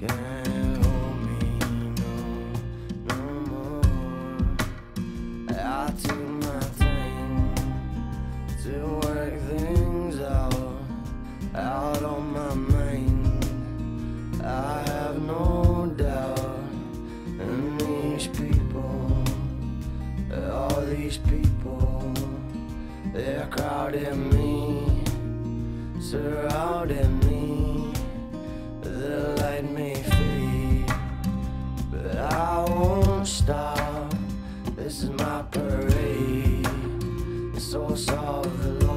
can't hold me no, no more. I my to work things out, out on my mind. I have no doubt in these people, all these people, they're crowding me, surrounding me. Stop. This is my parade. The source of the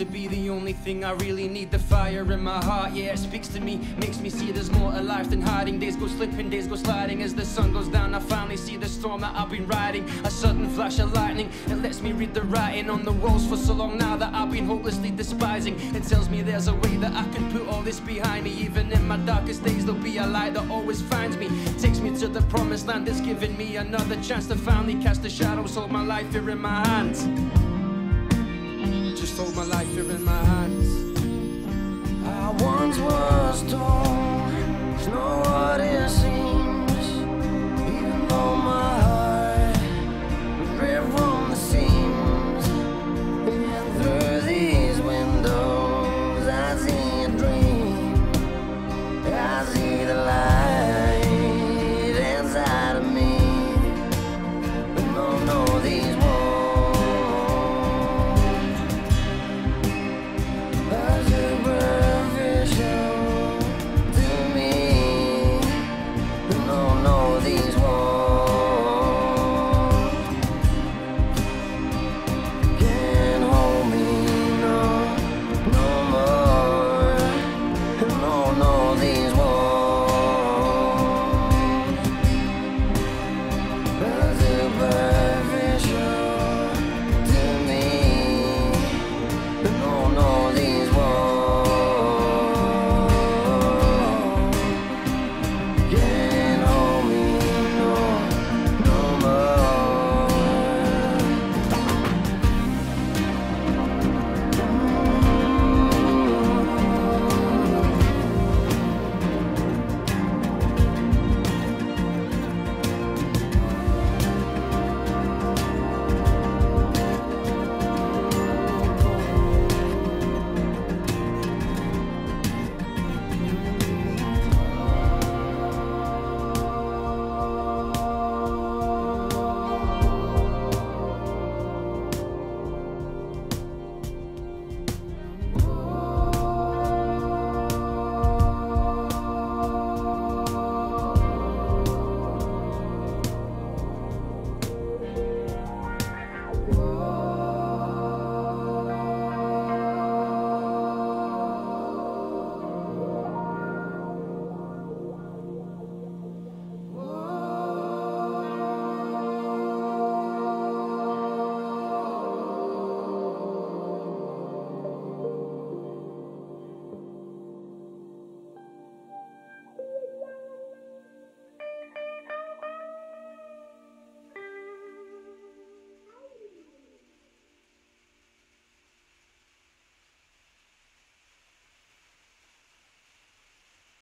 to be the only thing I really need. The fire in my heart, yeah, it speaks to me, makes me see there's more to life than hiding. Days go slipping, days go sliding. As the sun goes down, I finally see the storm that I've been riding. A sudden flash of lightning, it lets me read the writing on the walls for so long now that I've been hopelessly despising. It tells me there's a way that I can put all this behind me. Even in my darkest days, there'll be a light that always finds me. Takes me to the promised land, it's giving me another chance to finally cast the shadows. Hold my life here in my hands. Just hold my life here in my hands. I once was told